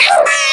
Come